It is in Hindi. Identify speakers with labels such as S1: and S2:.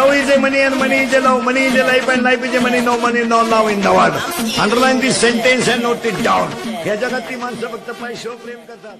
S1: Love is a money and money is a love. Money is a life and life is a money. No money, no love in the world. Underline this sentence and note it down. या जगातली माणसं फक्त पैशावर प्रेम करतात